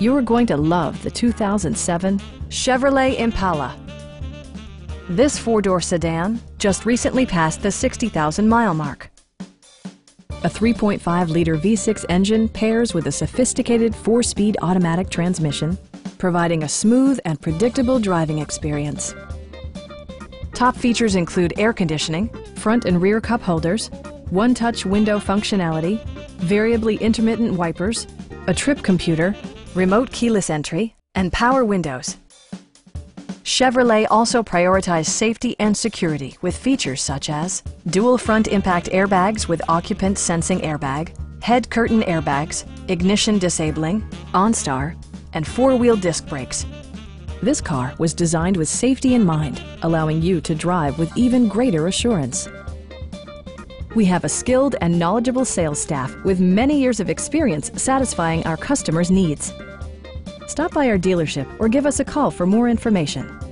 You're going to love the 2007 Chevrolet Impala. This four-door sedan just recently passed the 60,000 mile mark. A 3.5-liter V6 engine pairs with a sophisticated four-speed automatic transmission, providing a smooth and predictable driving experience. Top features include air conditioning, front and rear cup holders, one-touch window functionality, variably intermittent wipers, a trip computer, remote keyless entry, and power windows. Chevrolet also prioritized safety and security with features such as dual front impact airbags with occupant sensing airbag, head curtain airbags, ignition disabling, OnStar, and four-wheel disc brakes. This car was designed with safety in mind, allowing you to drive with even greater assurance. We have a skilled and knowledgeable sales staff with many years of experience satisfying our customers' needs. Stop by our dealership or give us a call for more information.